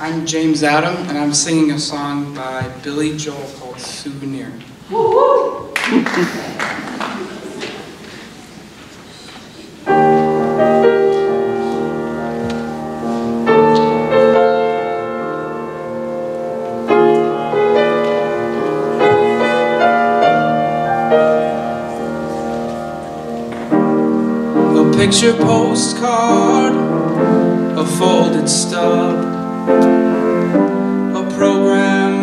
I'm James Adam, and I'm singing a song by Billy Joel called Souvenir. A picture postcard, a folded stub,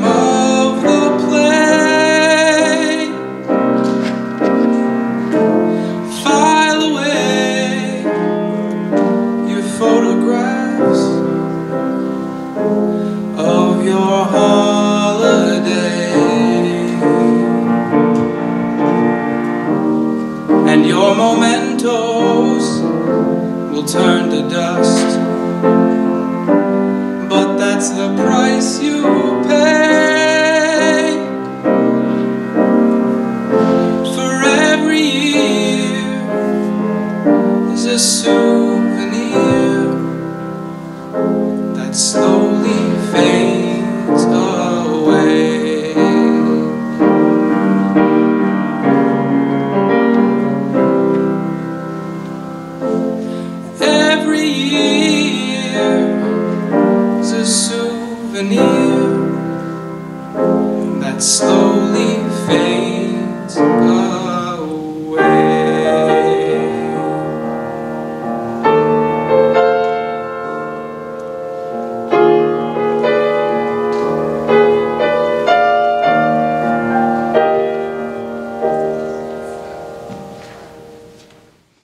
of the play. File away your photographs of your holiday. and your mementos will turn to dust. That's the price you pay for every year is a souvenir that slowly fades away. Every year souvenir that slowly fades.